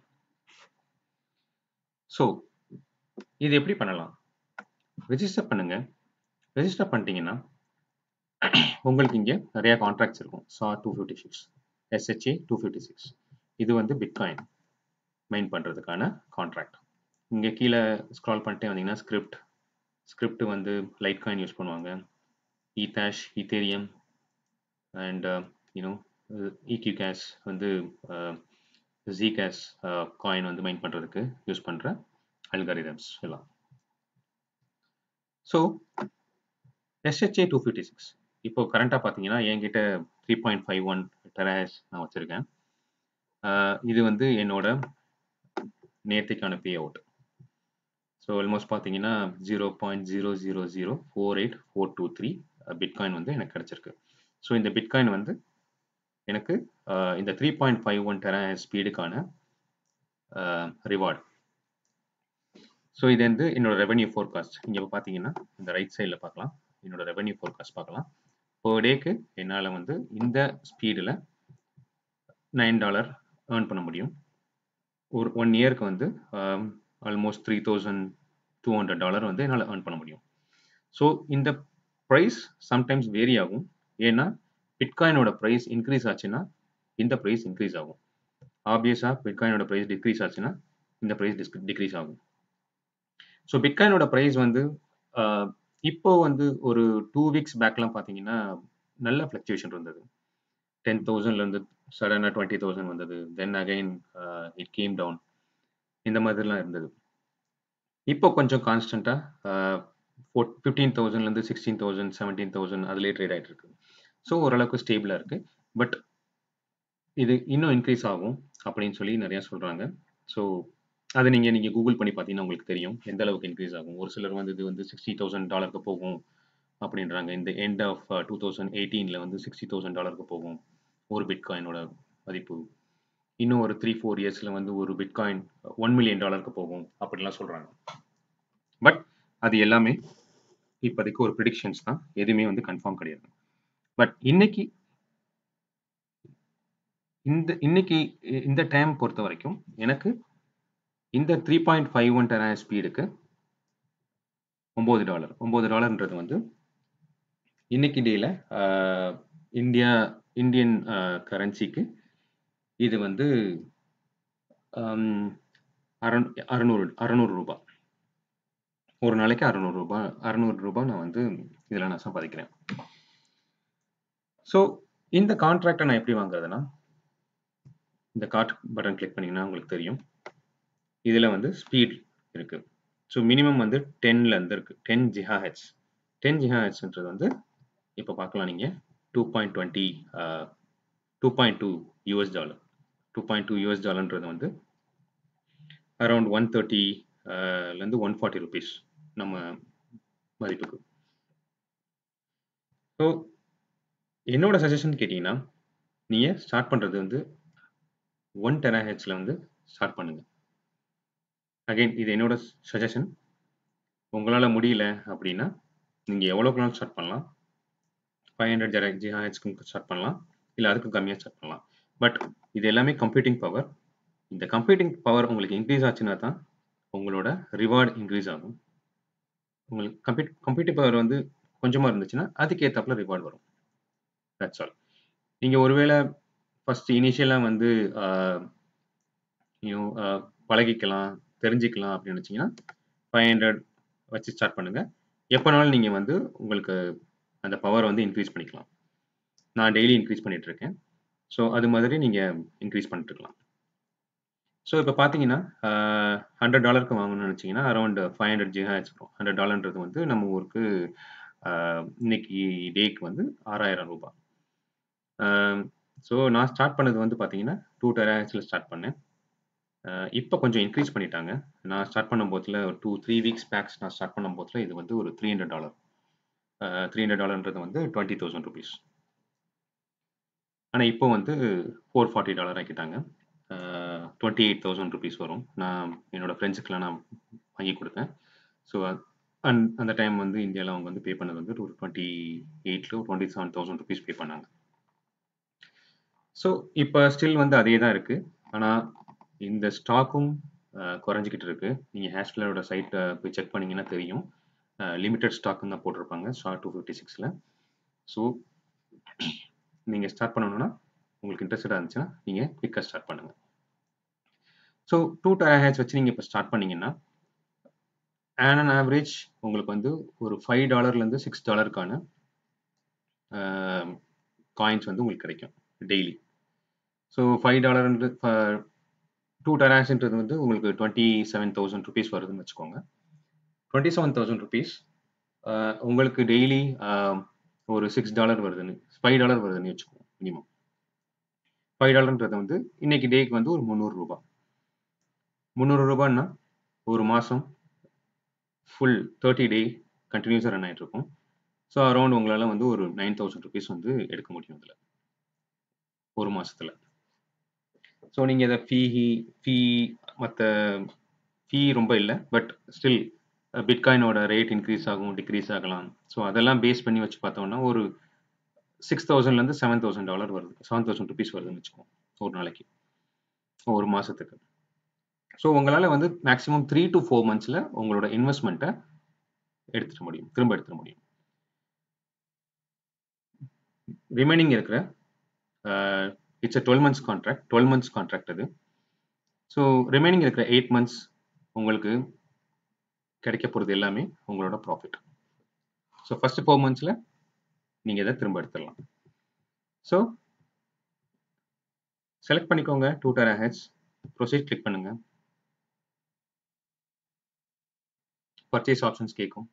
ஸோ இது எப்படி பண்ணலாம்? ரிஜிஸ்டர் பண்ணுங்க. ரெஜிஸ்டர் பண்ணிட்டீங்கன்னா உங்களுக்கு இங்கே நிறைய கான்ட்ராக்ட்ஸ் இருக்கும். SHA two fifty six SHA two fifty six இது வந்து பிட்காயின் மெயின் பண்ணுறதுக்கான கான்ட்ராக்ட் இங்கே கீழே ஸ்க்ரால் பண்ணிட்டே வந்தீங்கன்னா ஸ்கிரிப்ட் ஸ்கிரிப்ட் வந்து லைட் காயின் யூஸ் பண்ணுவாங்க Ethash Ethereum and you know Equihash வந்து ஜி கேஷ் காயின் வந்து மைன் பண்ணுறதுக்கு யூஸ் பண்ணுற அல்காரிதம்ஸ் எல்லாம். So SHA two fifty six இப்போ கரண்ட்டாக பார்த்தீங்கன்னா என்கிட்ட three point five one teras நான் வச்சுருக்கேன். இது வந்து என்னோட நேர்த்திக்கான பே அவுட் ஸோ ஆல்மோஸ்ட் பார்த்தீங்கன்னா zero point zero zero zero four eight four two three bitcoin வந்து எனக்கு கிடச்சிருக்கு. ஸோ இந்த பிட்காயின் வந்து எனக்கு இந்த three point five one tera ஸ்பீடுக்கான reward so இது வந்து என்னோட ரெவன்யூ ஃபோர்காஸ்ட் இங்கே பார்த்தீங்கன்னா இந்த ரைட் சைடில் பார்க்கலாம் என்னோட ரெவன்யூ ஃபோர்காஸ்ட் பார்க்கலாம் பர் டேக்கு என்னால் வந்து இந்த ஸ்பீடில் நைன் டாலர் ஏர்ன் பண்ண முடியும். ஒரு ஒன் இயருக்கு வந்து almost three thousand two hundred dollar வந்து என்னால் ஏர்ன் பண்ண முடியும். ஸோ இந்த ப்ரைஸ் சம்டைம்ஸ் வேரி ஆகும். ஏன்னா பிட்காயினோட ப்ரைஸ் இன்க்ரீஸ் ஆச்சுன்னா இந்த ப்ரைஸ் இன்க்ரீஸ் ஆகும். ஆப்வியஸாக பிட்காயினோட ப்ரைஸ் டிக்ரீஸ் ஆச்சுன்னா இந்த ப்ரைஸ் டிஸ்க் டிக்ரீஸ் ஆகும். ஸோ பிட்காயினோட ப்ரைஸ் வந்து இப்போ வந்து ஒரு டூ வீக்ஸ் பேக்லாம் பார்த்தீங்கன்னா நல்ல ஃப்ளக்சுவேஷன் இருந்தது. டென் தௌசண்ட்லேருந்து சடனாக டுவெண்ட்டி தௌசண்ட் வந்தது. Then again it came down இந்த மாதிரிலாம் இருந்தது. இப்போ கொஞ்சம் கான்ஸ்டண்ட்டாக ஃபோர் ஃபிஃப்டீன் தௌசண்ட்லேருந்து சிக்ஸ்டீன் தௌசண்ட் செவன்டீன் தௌசண்ட் அதுலேயே ட்ரேட் ஆகிட்டு இருக்கு. ஸோ ஓரளவுக்கு ஸ்டேபிளாக இருக்குது பட் இது இன்னும் இன்க்ரீஸ் ஆகும் அப்படின்னு சொல்லி நிறையா சொல்கிறாங்க ஸோ அதை நீங்கள் நீங்கள் கூகுள் பண்ணி பார்த்தீங்கன்னா உங்களுக்கு தெரியும். எந்த அளவுக்கு இன்க்ரீஸ் ஆகும்? ஒரு சிலர் வந்து இது வந்து சிக்ஸ்டி தௌசண்ட் டாலருக்கு போகும் அப்படின்றாங்க. இந்த எண்ட் ஆஃப் டூ தௌசண்ட் எயிட்டீனில் வந்து சிக்ஸ்டி தௌசண்ட் டாலருக்கு போகும் ஒரு பிட்காயினோட மதிப்பு. இன்னும் ஒரு த்ரீ ஃபோர் இயர்ஸில் வந்து ஒரு பிட்காயின் ஒன் மில்லியன் டாலருக்கு போகும் அப்படிலாம் சொல்கிறாங்க பட் அது எல்லாமே இப்போதைக்கு ஒரு ப்ரிடிக்ஷன்ஸ் தான். எதுவுமே வந்து கன்ஃபார்ம் கிடையாது. பட் இன்னைக்கு இந்த இன்னைக்கு இந்த டைம் பொறுத்த வரைக்கும் எனக்கு இந்த three point five one tera ஸ்பீடுக்கு ஒம்பது டாலர் ஒம்பது டாலர்ன்றது வந்து இன்னைக்கு டேல இந்தியா இந்தியன் கரன்சிக்கு இது வந்து அறநூ அறநூறு அறநூறு ரூபாய் ஒரு நாளைக்கு அறநூறு ரூபாய் அறநூறு ரூபாய் நான் வந்து இதில் நான் சம்பாதிக்கிறேன். ஸோ இந்த கான்ட்ராக்டை நான் எப்படி வாங்குறதுன்னா இந்த கார்ட் பட்டன் கிளிக் பண்ணிங்கன்னா உங்களுக்கு தெரியும். இதில் வந்து ஸ்பீட் இருக்குது ஸோ மினிமம் வந்து டென்லேருந்து இருக்குது டென் ஜிஹாஹெச் டென் ஜிஹாஹெச்ன்றது வந்து இப்போ பார்க்கலாம் நீங்கள் two point twenty two point two US dollar two point two US டாலர்ன்றது வந்து அரௌண்ட் ஒன் தேர்ட்டிலேருந்து ஒன் ஃபார்ட்டி ருபீஸ் நம்ம மதிப்புக்கு. ஸோ என்னோட சஜஷன் கேட்டிங்கன்னா நீங்கள் ஸ்டார்ட் பண்ணுறது வந்து ஒன் டெராஹெச்சில் வந்து ஸ்டார்ட் பண்ணுங்கள் அகைன் இது என்னோட சஜஷன் உங்களால் முடியல அப்படின்னா நீங்கள் எவ்வளோக்கு நாள் ஸ்டார்ட் பண்ணலாம். ஃபைவ் ஹண்ட்ரட் ஜெரா ஜிஹாஹெச்க்கு ஸ்டார்ட் பண்ணலாம். இல்லை அதுக்கும் கம்மியாக ஸ்டார்ட் பண்ணலாம். பட் இது எல்லாமே கம்ப்யூட்டிங் பவர் இந்த கம்ப்யூட்டிங் பவர் உங்களுக்கு இன்க்ரீஸ் ஆச்சுன்னா தான் உங்களோட ரிவார்டு இன்க்ரீஸ் ஆகும். உங்களுக்கு கம்ப்யூட் கம்ப்யூட்டிங் பவர் வந்து கொஞ்சமாக இருந்துச்சுன்னா அதுக்கேற்றப்பல ரிவார்டு வரும். தட்ஸ் ஆல் நீங்கள் ஒருவேளை ஃபர்ஸ்ட் இனிஷியலாக வந்து பழகிக்கலாம் தெரிஞ்சுக்கலாம் அப்படின்னு நினச்சிங்கன்னா ஃபைவ் ஹண்ட்ரட் வச்சு ஸ்டார்ட் பண்ணுங்கள் எப்போனாலும் நீங்கள் வந்து உங்களுக்கு அந்த பவர் வந்து இன்க்ரீஸ் பண்ணிக்கலாம். நான் டெய்லி இன்க்ரீஸ் பண்ணிட்டு இருக்கேன். ஸோ அது மாதிரி நீங்கள் இன்க்ரீஸ் பண்ணிட்டுருக்கலாம் ஸோ இப்போ பார்த்தீங்கன்னா ஹண்ட்ரட் டாலருக்கு வாங்கணும்னு நினச்சிங்கன்னா அரௌண்ட் ஃபைவ் ஹண்ட்ரட் ஜிஹாச் வரும். ஹண்ட்ரட் டாலர்ன்றது வந்து நம்ம ஊருக்கு இன்னைக்கு டேக்கு வந்து ஆறாயிரம் ரூபாய். ஸோ நான் ஸ்டார்ட் பண்ணது வந்து பார்த்தீங்கன்னா டூ டெராஹெச்சில் ஸ்டார்ட் பண்ணேன். இப்போ கொஞ்சம் இன்க்ரீஸ் பண்ணிட்டாங்க. நான் ஸ்டார்ட் பண்ணும் போதில் ஒரு டூ த்ரீ வீக்ஸ் பேக்ஸ் நான் ஸ்டார்ட் பண்ணும் போதில் இது வந்து ஒரு three hundred dollar three hundred டாலர்ன்றது வந்து டுவெண்ட்டி தௌசண்ட் ருபீஸ் ஆனால் இப்போ வந்து ஃபோர் ஃபார்ட்டி டாலர் ஆக்கிட்டாங்க. டுவெண்ட்டி எயிட் தௌசண்ட் ருபீஸ் வரும். நான் என்னோடய ஃப்ரெண்ட்ஸுக்கெலாம் நான் வாங்கி கொடுத்தேன். ஸோ அண்ட் அந்த டைம் வந்து இந்தியாவில் அவங்க வந்து பே பண்ணது வந்து ஒரு டுவெண்ட்டி எயிட்டில் twenty seven thousand rupees pay பண்ணாங்க. ஸோ இப்போ ஸ்டில் வந்து அதே தான் இருக்குது ஆனால் இந்த ஸ்டாக்கும் குறைஞ்சிக்கிட்டு இருக்குது நீங்கள் ஹேஷ்லரோட சைட்டை போய் செக் பண்ணிங்கன்னா தெரியும். லிமிட்டட் ஸ்டாக்குன்னு தான் போட்டிருப்பாங்க ஸ்டார் டூ ஃபிஃப்டி சிக்ஸில் ஸோ நீங்கள் ஸ்டார்ட் பண்ணணும்னா உங்களுக்கு இன்ட்ரெஸ்டடாக இருந்துச்சுன்னா நீங்கள் குவிக்காக ஸ்டார்ட் பண்ணுங்கள் ஸோ டூ டேஹேச் வச்சு நீங்கள் இப்போ ஸ்டார்ட் பண்ணிங்கன்னா ஆன் அன் ஆவரேஜ் உங்களுக்கு வந்து ஒரு ஃபைவ் டாலர்லேருந்து சிக்ஸ் டாலருக்கான காயின்ஸ் வந்து உங்களுக்கு கிடைக்கும் டெய்லி ஸோ ஃபைவ் டாலர்ன்றது டூ டெராக்ஸ்ன்றது வந்து உங்களுக்கு டுவெண்ட்டி செவன் தௌசண்ட் ருபீஸ் வருதுன்னு வச்சுக்கோங்க. டுவெண்ட்டி செவன் தௌசண்ட் ருபீஸ் உங்களுக்கு டெய்லி ஒரு சிக்ஸ் டாலர் வருதுன்னு ஃபைவ் டாலர் வருதுன்னு வச்சுக்கோங்க மினிமம் ஃபைவ் டாலர்ன்றது வந்து இன்னைக்கு டேக்கு வந்து ஒரு முந்நூறு ரூபா. முந்நூறு ரூபான்னா ஒரு மாதம் ஃபுல் தேர்ட்டி டே கண்டினியூஸாக ரன் ஆகிட்டு இருக்கும். ஸோ அரௌண்ட் உங்களால் வந்து ஒரு நைன் தௌசண்ட் ருபீஸ் வந்து எடுக்க முடியும் இதில் ஒரு மாதத்தில் ஸோ நீங்கள் இதை ஃபீஹி ஃபீ மற்ற ஃபீ ரொம்ப இல்லை. பட் ஸ்டில் பிட்காயினோட ரேட் இன்க்ரீஸ் ஆகும் டிக்ரீஸ் ஆகலாம். ஸோ அதெல்லாம் பேஸ் பண்ணி வச்சு பார்த்தோம்னா ஒரு சிக்ஸ் தௌசண்ட்லேருந்து செவன் தௌசண்ட் டாலர் வருது. செவன் தௌசண்ட் ருபீஸ் வருதுன்னு வச்சுக்கோங்க ஒரு நாளைக்கு. ஒரு மாதத்துக்கு ஸோ உங்களால் வந்து மேக்ஸிமம் த்ரீ டு ஃபோர் மந்த்ஸில் உங்களோட இன்வெஸ்ட்மெண்ட்டை எடுத்துட முடியும். திரும்ப எடுத்துட முடியும். ரிமைனிங் இருக்கிற it's a twelve months contract twelve months contract அது. ஸோ ரிமைனிங் இருக்கிற எயிட் மந்த்ஸ் உங்களுக்கு கிடைக்க போகிறது எல்லாமே உங்களோட ப்ராஃபிட் ஸோ ஃபர்ஸ்ட் ஃபோர் மந்த்ஸில் நீங்கள் இதை திரும்ப எடுத்துடலாம். ஸோ செலக்ட் பண்ணிக்கோங்க டூ டர் ஹெச் ப்ரொசீட் கிளிக் பண்ணுங்க. பர்ச்சேஸ் ஆப்ஷன்ஸ் கேட்கும்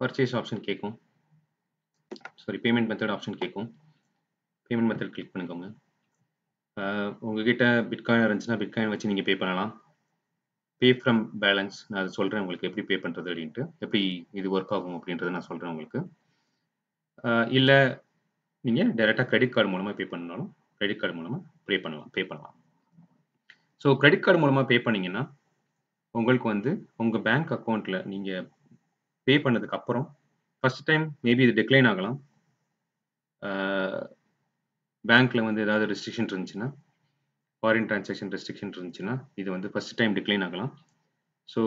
பர்ச்சேஸ் ஆப்ஷன் கேட்கும் சாரி பேமெண்ட் மெத்தட் ஆப்ஷன் கேட்கும் பேமெண்ட் மெத்தட் கிளிக் பண்ணிக்கோங்க. உங்ககிட்ட பிட்காயின் இருந்துச்சுன்னா பிட்காயின் வச்சு நீங்கள் பே பண்ணலாம். பே ஃப்ரம் பேலன்ஸ் நான் அதை சொல்கிறேன் உங்களுக்கு எப்படி பே பண்ணுறது அப்படின்ட்டு. எப்படி இது ஒர்க் ஆகும் அப்படின்றத நான் சொல்கிறேன் உங்களுக்கு. இல்லை நீங்கள் டைரெக்டாக கிரெடிட் கார்டு மூலமாக பே பண்ணாலும் கிரெடிட் கார்டு மூலமாக பே பண்ணலாம் பே பண்ணலாம். ஸோ கிரெடிட் கார்டு மூலமாக பே பண்ணிங்கன்னா உங்களுக்கு வந்து உங்கள் பேங்க் அக்கௌண்ட்டில் நீங்கள் பே பண்ணதுக்கு அப்புறம் ஃபர்ஸ்ட் டைம் மேபி இது டிக்ளைன் ஆகலாம். பேங்க்கில் வந்து ஏதாவது ரெஸ்ட்ரிக்ஷன் இருந்துச்சுன்னா ஃபாரின் டிரான்சாக்ஷன் ரெஸ்ட்ரிக்ஷன் இருந்துச்சுன்னா இது வந்து ஃபர்ஸ்ட் டைம் டிக்ளைன் ஆகலாம். ஸோ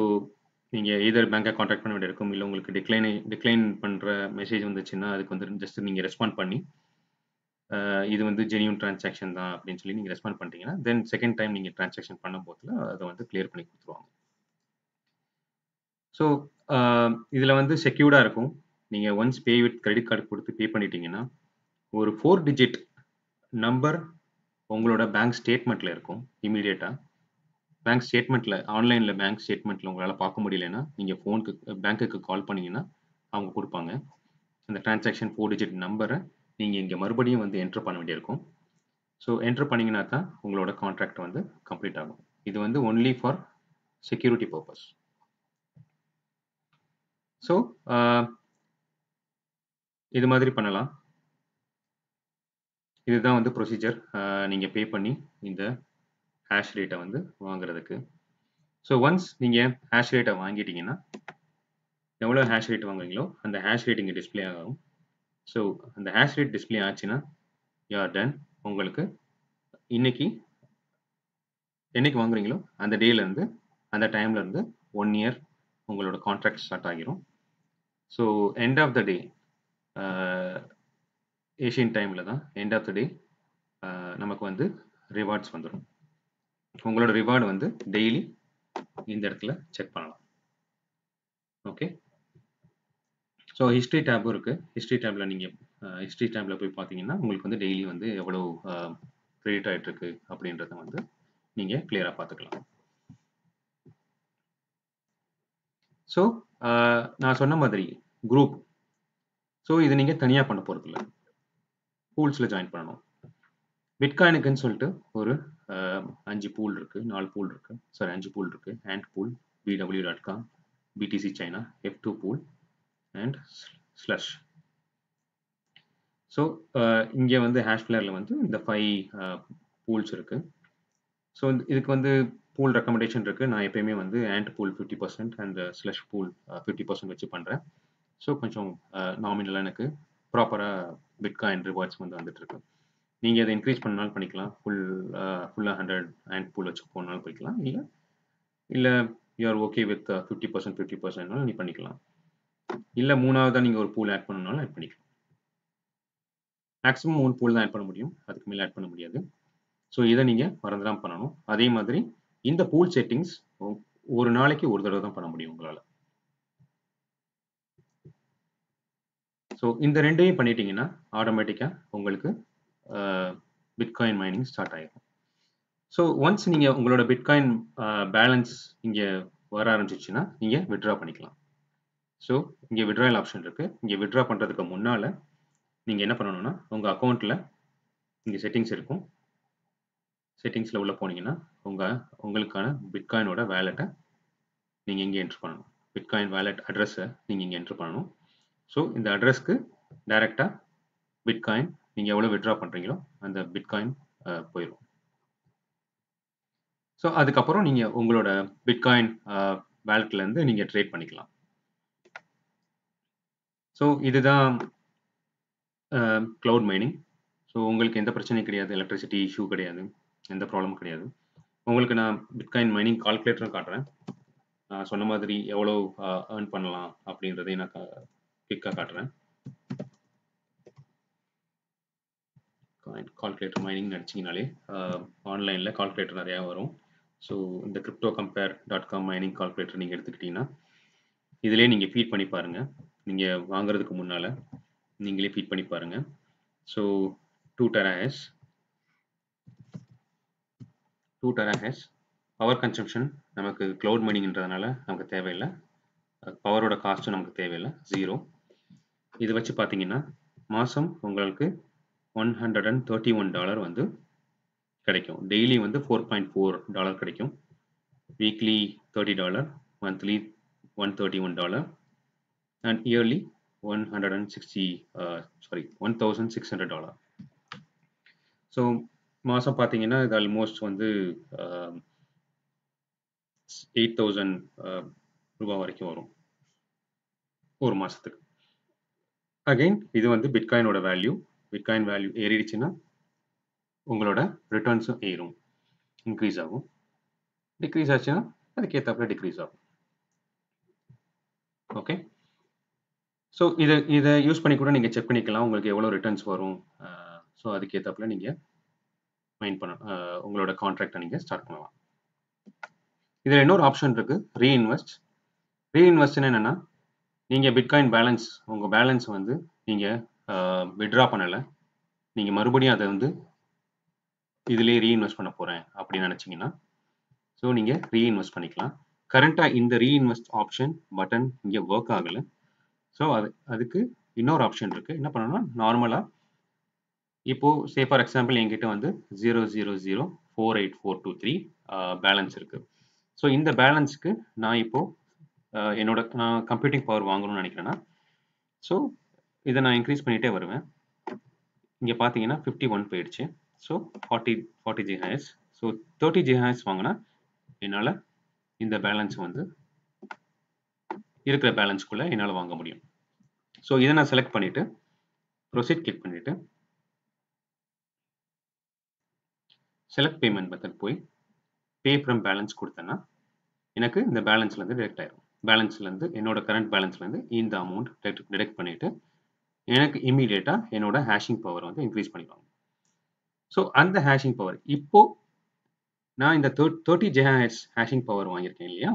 நீங்கள் எதர் பேங்க்கை காண்டாக்ட் பண்ண வேண்டியிருக்கும் இல்லை உங்களுக்கு டிக்ளைன் டிக்ளைன் பண்ணுற மெசேஜ் வந்துச்சுன்னா அதுக்கு வந்து ஜஸ்ட் நீங்கள் ரெஸ்பாண்ட் பண்ணி இது வந்து ஜெனியூன் டிரான்சாக்ஷன் தான் அப்படின்னு சொல்லி நீங்கள் ரெஸ்பாண்ட் பண்ணிட்டீங்கன்னா தென் செகண்ட் டைம் நீங்கள் டிரான்சாக்ஷன் பண்ணும் போதில் அதை வந்து கிளியர் பண்ணி கொடுத்துருவாங்க. ஸோ இதில் வந்து செக்யூர்டாக இருக்கும். நீங்கள் once pay with credit card கொடுத்து பே பண்ணிட்டீங்கன்னா ஒரு ஃபோர் டிஜிட் நம்பர் உங்களோட பேங்க் ஸ்டேட்மெண்ட்டில் இருக்கும் இமீடியட்டாக பேங்க் ஸ்டேட்மெண்ட்டில் ஆன்லைனில் பேங்க் ஸ்டேட்மெண்ட்டில் உங்களால் பார்க்க முடியலன்னா நீங்கள் ஃபோனுக்கு பேங்க்குக்கு கால் பண்ணிங்கன்னா அவங்க கொடுப்பாங்க. அந்த டிரான்சாக்ஷன் ஃபோர் டிஜிட் நம்பரை நீங்கள் இங்கே மறுபடியும் வந்து என்ட்ரு பண்ண வேண்டியிருக்கும். ஸோ என்ட்ரு பண்ணிங்கன்னா தான் உங்களோட கான்ட்ராக்ட் வந்து கம்ப்ளீட் ஆகும். இது வந்து only for security purpose so uh, இது மாதிரி பண்ணலாம். இதுதான் வந்து ப்ரொசீஜர் நீங்கள் பே பண்ணி இந்த ஹேஷ் ரேட்டை வந்து வாங்குறதுக்கு. ஸோ ஒன்ஸ் நீங்கள் ஹேஷ் ரேட்டை வாங்கிட்டீங்கன்னா எவ்வளோ ஹேஷ் ரேட் வாங்குறீங்களோ அந்த ஹேஷ் ரேட் இங்கே டிஸ்பிளே ஆகும். ஸோ அந்த ஹேஷ் ரேட் டிஸ்பிளே ஆச்சுன்னா யார் டன் உங்களுக்கு இன்னைக்கு என்னைக்கு வாங்குறீங்களோ அந்த டேலேருந்து அந்த டைம்லேருந்து ஒன் இயர் உங்களோட கான்ட்ராக்ட் ஸ்டார்ட் ஆகிரும். So end of the day Asian டைமில் தான் எண்ட் ஆஃப் த டே நமக்கு வந்து ரிவார்ட்ஸ் வந்துடும் உங்களோட ரிவார்டு வந்து டெய்லி இந்த இடத்துல செக் பண்ணலாம். ஓகே ஸோ ஹிஸ்ட்ரி டேப்பும் இருக்குது ஹிஸ்ட்ரி டேப்பில் நீங்கள் ஹிஸ்ட்ரி டேப்பில் போய் பார்த்தீங்கன்னா உங்களுக்கு வந்து டெய்லி வந்து எவ்வளோ கிரெடிட் uh, ஆகிட்டுருக்கு அப்படின்றத வந்து நீங்கள் கிளியராக பார்த்துக்கலாம். ஸோ uh, நான் சொன்ன மாதிரி குரூப் ஸோ இது நீங்கள் தனியாக பண்ண போகிறதில்ல பூல்ஸில் ஜாயின் பண்ணணும். பிட்காயினுக்குன்னு சொல்லிட்டு ஒரு அஞ்சு பூல் இருக்குது நாலு பூல் இருக்குது சாரி அஞ்சு பூல் இருக்குது Antpool BW dot com BTC China F two pool and Slush so இங்கே வந்து ஹேஷ் பிளேயரில் வந்து இந்த ஃபைவ் பூல்ஸ் இருக்குது ஸோ இதுக்கு வந்து பூல் ரெக்கமெண்டேஷன் இருக்குது நான் எப்பயுமே வந்து Antpool fifty percent and Slush pool fifty percent வச்சு பண்ணுறேன் ஸோ கொஞ்சம் நாமினலாக எனக்கு ப்ராப்பராக பிட்காயின் ரிவார்ட்ஸ் வந்து வந்துட்டுருக்கு. நீங்கள் அதை இன்க்ரீஸ் பண்ணாலும் பண்ணிக்கலாம். ஃபுல் ஃபுல்லாக ஹண்ட்ரட் அண்ட் பூல் வச்சு போனாலும் பண்ணிக்கலாம். இல்லை இல்லை you're okay with fifty percent fifty பர்சன்ட்னாலும் நீ பண்ணிக்கலாம். இல்லை மூணாவதாக நீங்கள் ஒரு பூல் ஆட் பண்ணணும்னாலும் ஆட் பண்ணிக்கலாம். மேக்ஸிமம் மூணு பூல் தான் ஆட் பண்ண முடியும். அதுக்கு மேலே ஆட் பண்ண முடியாது. ஸோ இதை நீங்கள் மறந்துடாம பண்ணணும். அதே மாதிரி இந்த பூல் செட்டிங்ஸ் ஒரு நாளைக்கு ஒரு தடவை தான் பண்ண முடியும் உங்களால். ஸோ இந்த ரெண்டையும் பண்ணிட்டீங்கன்னா ஆட்டோமேட்டிக்காக உங்களுக்கு பிட்காயின் மைனிங் ஸ்டார்ட் ஆகிடும் ஸோ ஒன்ஸ் நீங்கள் உங்களோட பிட்காயின் பேலன்ஸ் இங்கே வர ஆரம்பிச்சிச்சுன்னா நீங்கள் விட்ரா பண்ணிக்கலாம். ஸோ இங்கே விட்ராயல் ஆப்ஷன் இருக்குது இங்கே விட்ரா பண்ணுறதுக்கு முன்னால் நீங்கள் என்ன பண்ணணும்னா உங்கள் அக்கௌண்ட்டில் இங்கே செட்டிங்ஸ் இருக்கும். செட்டிங்ஸில் உள்ளே போனீங்கன்னா உங்கள் உங்களுக்கான பிட்காயினோட வேலெட்டை நீங்கள் இங்கே என்ட்ரு பண்ணணும். பிட்காயின் வேலெட் அட்ரஸை நீங்கள் இங்கே என்ட்ரு பண்ணணும். ஸோ இந்த அட்ரஸ்க்கு டைரெக்டாக பிட்காயின் நீங்கள் எவ்வளோ விட்ரா பண்ணுறீங்களோ அந்த பிட்காயின் போயிடும் ஸோ அதுக்கப்புறம் நீங்கள் உங்களோட பிட்காயின் வேலட்லேருந்து நீங்கள் ட்ரேட் பண்ணிக்கலாம். ஸோ இதுதான் க்ளவுட் மைனிங் ஸோ உங்களுக்கு எந்த பிரச்சனையும் கிடையாது எலக்ட்ரிசிட்டி இஷ்யூ கிடையாது எந்த ப்ராப்ளமும் கிடையாது. உங்களுக்கு நான் பிட்காயின் மைனிங் கால்குலேட்டரும் காட்டுறேன். நான் சொன்ன மாதிரி எவ்வளோ ஏர்ன் பண்ணலாம் அப்படின்றதையும் நான் குயிக்காக காட்டுறேன். கால்குலேட்டர் மைனிங் நினச்சிங்கனாலே ஆன்லைனில் கால்குலேட்டர் நிறையா வரும். ஸோ இந்த crypto compare dot com mining calculator நீங்கள் எடுத்துக்கிட்டிங்கன்னா இதிலே நீங்கள் ஃபீட் பண்ணி பாருங்கள் நீங்கள் வாங்குறதுக்கு முன்னால் நீங்களே ஃபீட் பண்ணி பாருங்கள் so two terahash two terahash power consumption நமக்கு க்ளவுட் மைனிங்ன்றதுனால நமக்கு தேவையில்லை. பவரோட காஸ்ட்டும் நமக்கு தேவையில்லை. ஜீரோ இது வச்சு பார்த்தீங்கன்னா மாதம் உங்களுக்கு one hundred and thirty one dollar வந்து கிடைக்கும். டெய்லி வந்து ஃபோர் பாயிண்ட் ஃபோர் டாலர் கிடைக்கும். Weekly thirty dollar monthly one thirty one dollar and yearly one hundred and sixty sorry one thousand six hundred dollar so மாதம் பார்த்தீங்கன்னா இது almost வந்து eight thousand ரூபா வரைக்கும் வரும். ஒரு மாதத்துக்கு அகைன் இது வந்து பிட்காயினோட வேல்யூ பிட்காயின் வேல்யூ ஏறிடுச்சுன்னா உங்களோட ரிட்டர்ன்ஸும் ஏறும். இன்க்ரீஸ் ஆகும். டிக்ரீஸ் ஆச்சுன்னா அதுக்கேற்றாப்புல டிக்ரீஸ் ஆகும். ஓகே ஸோ இதை இதை யூஸ் பண்ணி கூட நீங்கள் செக் பண்ணிக்கலாம். உங்களுக்கு எவ்வளோ ரிட்டர்ன்ஸ் வரும். ஸோ அதுக்கேற்றப்பில் நீங்கள் மைண்ட் பண்ண உங்களோட கான்ட்ராக்டை நீங்கள் ஸ்டார்ட் பண்ணலாம். இதில் இன்னொரு ஆப்ஷன் இருக்கு. ரீஇன்வெஸ்ட் ரீஇன்வெஸ்ட்னு என்னென்னா நீங்கள் பிட்காயின் பேலன்ஸ் உங்கள் பேலன்ஸ் வந்து நீங்கள் விட்ரா பண்ணலை. நீங்கள் மறுபடியும் அதை வந்து இதிலே ரீஇன்வெஸ்ட் பண்ண போகிறேன் அப்படின்னு நினச்சிங்கன்னா ஸோ நீங்கள் ரீஇன்வெஸ்ட் பண்ணிக்கலாம். கரண்ட்டாக இந்த ரீஇன்வெஸ்ட் ஆப்ஷன் பட்டன் இங்கே ஒர்க் ஆகலை. ஸோ அது அதுக்கு இன்னொரு ஆப்ஷன் இருக்குது என்ன பண்ணணும்னா நார்மலாக இப்போது சே ஃபார் எக்ஸாம்பிள் என்கிட்ட வந்து zero zero zero four eight four two three balance இருக்குது ஸோ இந்த பேலன்ஸ்க்கு நான் இப்போது என்னோட நான் கம்ப்யூட்டிங் பவர் வாங்கணும்னு நினைக்கிறேன்னா ஸோ இதை நான் இன்க்ரீஸ் பண்ணிகிட்டே வருவேன். இங்கே பார்த்தீங்கன்னா ஃபிஃப்டி ஒன் போயிடுச்சு. So forty forty ஜிஹாய்ஸ் so thirty ஜிஹாய்ஸ் வாங்கினா என்னால் இந்த பேலன்ஸ் வந்து இருக்கிற பேலன்ஸ்க்குள்ளே என்னால் வாங்க முடியும். ஸோ இதை நான் செலக்ட் பண்ணிவிட்டு ப்ரொசீட் கிளிக் பண்ணிவிட்டு செலக்ட் பேமெண்ட் மெத்தட் போய் பே ஃப்ரம் பேலன்ஸ் கொடுத்தேன்னா எனக்கு இந்த பேலன்ஸ்லேருந்து டிடெக்ட் ஆயிரும். பேலன்ஸ்லேருந்து என்னோட கரண்ட் பேலன்ஸ்லேருந்து இந்த அமௌண்ட் டிடெக்ட் பண்ணிவிட்டு எனக்கு இமீடியட்டாக என்னோட ஹேஷிங் பவர் வந்து இன்க்ரீஸ் பண்ணிடுவாங்க. ஸோ அந்த ஹேஷிங் பவர் இப்போ நான் இந்த தேர்ட்டி ஜெஹாஹெட்ஸ் ஹேஷிங் பவர் வாங்கியிருக்கேன் இல்லையா?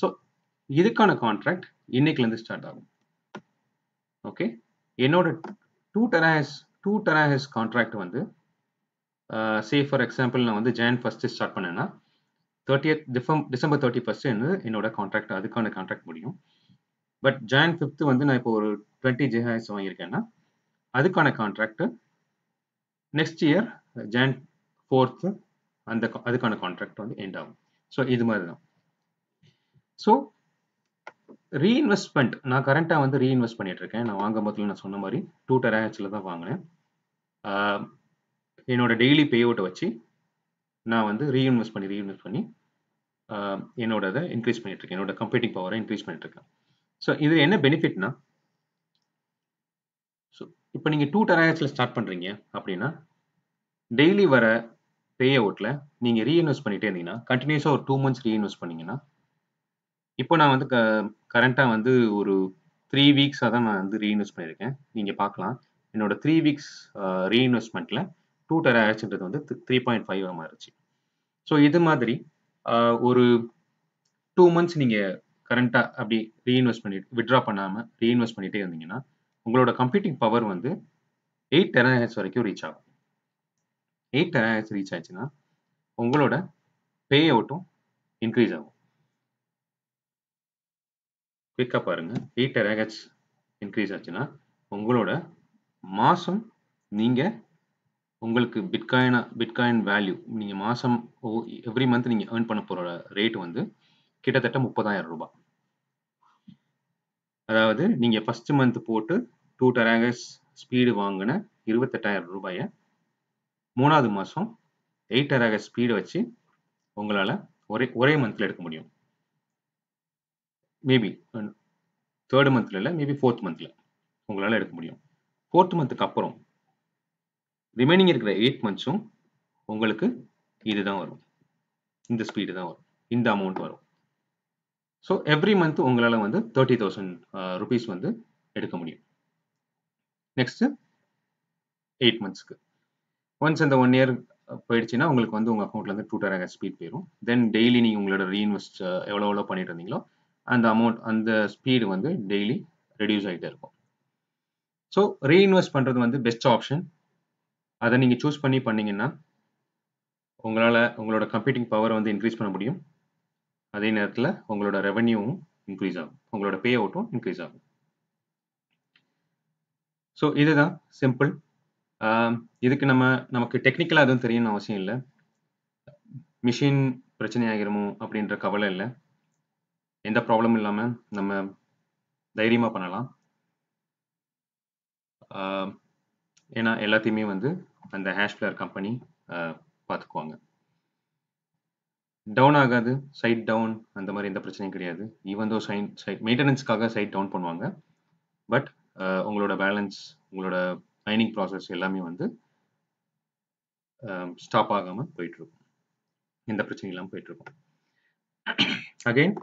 ஸோ இதுக்கான கான்ட்ராக்ட் இன்னைக்குலேருந்து ஸ்டார்ட் ஆகும். ஓகே என்னோட two terahash two terahash contract வந்து சே ஃபார் எக்ஸாம்பிள் நான் வந்து ஜான் ஃபஸ்ட்டு ஸ்டார்ட் பண்ணேன்னா தேர்ட்டியத் டிஃபம் டிசம்பர் தேர்ட்டி ஃபஸ்ட்டு என்னோட கான்ட்ராக்ட் அதுக்கான கான்ட்ராக்ட் முடியும். பட் ஜான் ஃபிஃப்த்து வந்து நான் இப்போ ஒரு டுவெண்ட்டி ஜிஹாய்ஸ் வாங்கியிருக்கேன்னா அதுக்கான contract next year Jan fourth அந்த அதுக்கான கான்ட்ராக்ட் வந்து எண்ட் ஆகும். ஸோ இது மாதிரி தான் ஸோ ரீஇன்வெஸ்ட்மெண்ட் நான் கரண்ட்டாக வந்து ரீஇன்வெஸ்ட் பண்ணிட்டு இருக்கேன் நான் வாங்கும் போதில் நான் சொன்ன மாதிரி டூ டெராஹெச்சில் தான் வாங்கினேன். என்னோட டெய்லி பே அவுட்டை வச்சு நான் வந்து ரீஇன்வெஸ்ட் பண்ணி ரீஇன்வெஸ்ட் பண்ணி என்னோட இதை இன்க்ரீஸ் பண்ணிட்டு இருக்கேன் என்னோட கம்ப்யூட்டிங் பவரை இன்க்ரீஸ் பண்ணிட்டு இருக்கேன் ஸோ இது என்ன பெனிஃபிட்னா ஸோ இப்போ நீங்கள் டூ டெராஹெச்சில் ஸ்டார்ட் பண்ணுறீங்க அப்படின்னா டெய்லி வர பே அவுட்டில் நீங்கள் ரீஇன்வெஸ்ட் பண்ணிட்டே இருந்தீங்கன்னா கண்டினியூஸாக ஒரு டூ மந்த்ஸ் ரீஇன்வெஸ்ட் பண்ணீங்கன்னா இப்போ நான் வந்து க கரண்ட்டாக வந்து ஒரு த்ரீ வீக்ஸாக தான் நான் வந்து ரீஇன்வெஸ்ட் பண்ணியிருக்கேன். நீங்கள் பார்க்கலாம். என்னோட த்ரீ வீக்ஸ் ரீஇன்வெஸ்ட்மெண்ட்டில் டூ டெராஹெச்ன்றது வந்து த்ரீ பாயிண்ட் ஃபைவ் மாறிச்சு. ஸோ இது மாதிரி ஒரு டூ மந்த்ஸ் நீங்கள் கரண்ட்டாக அப்படி ரீஇன்வெஸ்ட் பண்ணிட்டு விட்ரா பண்ணாமல் ரீஇன்வெஸ்ட் பண்ணிகிட்டே இருந்தீங்கன்னா உங்களோட கம்ப்யூட்டிங் பவர் வந்து எயிட் டெராஹெச் வரைக்கும் ரீச் ஆகும். எயிட் டெராஹெச் ரீச் ஆச்சுன்னா உங்களோட பே அவுட்டும் இன்க்ரீஸ் ஆகும் குயிக்காக பாருங்க. எயிட் டெராஹெச் இன்க்ரீஸ் ஆச்சுன்னா உங்களோட மாதம் நீங்கள் உங்களுக்கு பிட்காயினா பிட்காயின் வேல்யூ நீங்கள் மாதம் எவ்ரி மந்த் நீங்கள் ஏர்ன் பண்ண போகிற ரேட் வந்து கிட்டத்தட்ட முப்பதாயிரம் ரூபாய். அதாவது நீங்கள் ஃபஸ்ட்டு மந்த் போட்டு டூ டராகஸ் ஸ்பீடு வாங்கின இருபத்தெட்டாயிரம் ரூபாயை மூணாவது மாதம் எயிட் டெராகஸ் ஸ்பீடு வச்சு உங்களால் ஒரே ஒரே மந்தில் எடுக்க முடியும். மேபி தேர்டு மந்தில் இல்லை மேபி ஃபோர்த் மந்த்தில் உங்களால் எடுக்க முடியும். ஃபோர்த் மந்த்துக்கு அப்புறம் ரிமைனிங் இருக்கிற எயிட் மந்த்ஸும் உங்களுக்கு இதுதான் வரும். இந்த ஸ்பீடு தான் வரும். இந்த அமௌண்ட் வரும். ஸோ எவ்ரி மந்த் உங்களால் வந்து தேர்ட்டி தௌசண்ட் ருபீஸ் வந்து எடுக்க முடியும். நெக்ஸ்ட்டு எயிட் மந்த்ஸ்க்கு ஒன்ஸ் அந்த ஒன் இயர் போயிடுச்சுன்னா உங்களுக்கு வந்து உங்கள் அக்கௌண்ட்லேருந்து டூ டெராக ஸ்பீட் போயிடும் தென் டெய்லி நீங்கள் உங்களோட ரீஇன்வெஸ்ட் எவ்வளோ எவ்வளோ பண்ணிட்டு இருந்தீங்களோ அந்த அமௌண்ட் அந்த ஸ்பீடு வந்து டெய்லி ரெடியூஸ் ஆகிட்டே இருக்கும். ஸோ ரீஇன்வெஸ்ட் பண்ணுறது வந்து பெஸ்ட் ஆப்ஷன் அதை நீங்கள் சூஸ் பண்ணி பண்ணீங்கன்னா உங்களால் உங்களோட கம்ப்யூட்டிங் பவரை வந்து இன்க்ரீஸ் பண்ண முடியும். அதே நேரத்தில் உங்களோட ரெவன்யூவும் இன்க்ரீஸ் ஆகும். உங்களோட பே அவுட்டும் இன்க்ரீஸ் ஆகும். ஸோ இதுதான் சிம்பிள் இதுக்கு நம்ம நமக்கு டெக்னிக்கலாக எதுவும் தெரியணும்னு அவசியம் இல்லை. மிஷின் பிரச்சனை ஆகிருமோ அப்படின்ற கவலை இல்லை. எந்த ப்ராப்ளமும் இல்லாமல் நம்ம தைரியமாக பண்ணலாம். ஏன்னா எல்லாத்தையுமே வந்து அந்த ஹேஷ் பிளேயர் கம்பெனி பார்த்துக்குவாங்க டவுன் ஆகாது சைட் டவுன் அந்த மாதிரி எந்த பிரச்சனையும் கிடையாது. ஈவன் தோ சைன் சைட் மெயின்டெனன்ஸ்க்காக சைட் டவுன் பண்ணுவாங்க. பட் உங்களோட பேலன்ஸ் உங்களோட மைனிங் ப்ராசஸ் எல்லாமே வந்து ஸ்டாப் ஆகாமல் போயிட்டுருக்கும். எந்த பிரச்சனையும் இல்லாமல் போயிட்டுருக்கும். அகெயின்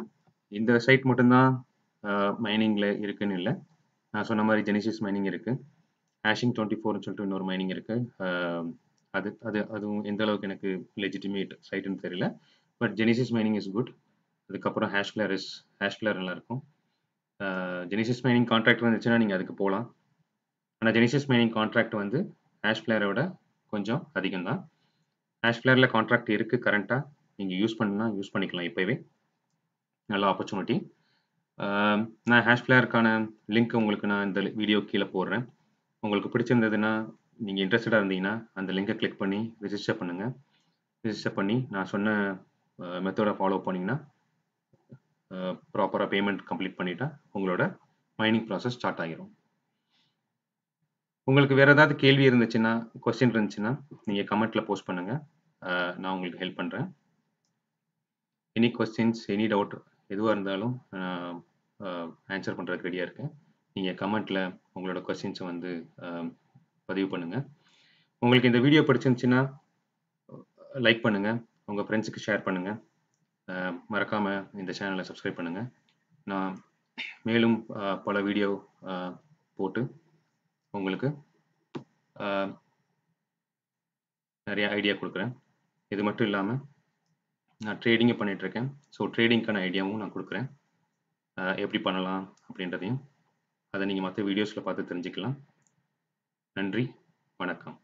இந்த சைட் மட்டும்தான் மைனிங்கில் இருக்குன்னு இல்லை. நான் சொன்ன மாதிரி ஜெனிசிஸ் மைனிங் இருக்குது ஹேஷிங் டுவெண்ட்டி ஃபோர்னு சொல்லிட்டு இன்னொரு மைனிங் இருக்குது அது அது அதுவும் எந்த அளவுக்கு எனக்கு லெஜிட்டிமேட் சைட்டுன்னு தெரியல. But Genesis mining is good அதுக்கப்புறம் HashFlare is HashFlare நல்லாயிருக்கும் ஜெனிசிஸ் மைனிங் கான்ட்ராக்ட் வந்துச்சுன்னா நீங்கள் அதுக்கு போகலாம் ஆனால் ஜெனிசிஸ் மைனிங் கான்ட்ராக்ட் வந்து ஹேஷ் ஃபிளரை விட கொஞ்சம் அதிகம் தான் ஹேஷ் ஃபிளரில் கான்ட்ராக்ட் இருக்குது கரண்ட்டாக நீங்கள் யூஸ் பண்ணால் யூஸ் பண்ணிக்கலாம் இப்போவே. நல்ல ஆப்பர்ச்சுனிட்டி நான் ஹேஷ் பிளேயருக்கான லிங்க் உங்களுக்கு நான் இந்த வீடியோ கீழே போடுறேன். உங்களுக்கு பிடிச்சிருந்ததுன்னா நீங்கள் இன்ட்ரெஸ்டடாக இருந்தீங்கன்னா அந்த லிங்கை கிளிக் பண்ணி ரிஜிஸ்டர் பண்ணுங்கள் ரிஜிஸ்டர் பண்ணி நான் சொன்ன மெத்தடை ஃபாலோ பண்ணிங்கன்னா ப்ராப்பராக பேமெண்ட் கம்ப்ளீட் பண்ணிட்டா உங்களோட மைனிங் ப்ராசஸ் ஸ்டார்ட் ஆகிரும் உங்களுக்கு வேறு ஏதாவது கேள்வி இருந்துச்சுன்னா கொஸ்டின் இருந்துச்சுன்னா நீங்கள் கமெண்ட்டில் போஸ்ட் பண்ணுங்கள் நான் உங்களுக்கு ஹெல்ப் பண்ணுறேன் எனி கொஸ்டின்ஸ் எனி டவுட் எதுவாக இருந்தாலும் ஆன்சர் பண்ணுறதுக்கு ரெடியாக இருக்கேன். நீங்கள் கமெண்ட்டில் உங்களோட கொஸ்டின்ஸை வந்து பதிவு பண்ணுங்கள் உங்களுக்கு இந்த வீடியோ பிடிச்சிருந்துச்சுன்னா லைக் பண்ணுங்கள் உங்கள் ஃப்ரெண்ட்ஸுக்கு ஷேர் பண்ணுங்கள் மறக்காமல் இந்த சேனலை சப்ஸ்கிரைப் பண்ணுங்கள் நான் மேலும் பல வீடியோ போட்டு உங்களுக்கு நிறைய ஐடியா கொடுக்குறேன். இது மட்டும் இல்லாமல் நான் ட்ரேடிங்கே பண்ணிகிட்ருக்கேன் ஸோ ட்ரேடிங்க்கான ஐடியாவும் நான் கொடுக்குறேன். எப்படி பண்ணலாம் அப்படின்றதையும் அதை நீங்கள் மற்ற வீடியோஸில் பார்த்து தெரிஞ்சுக்கலாம். நன்றி வணக்கம்.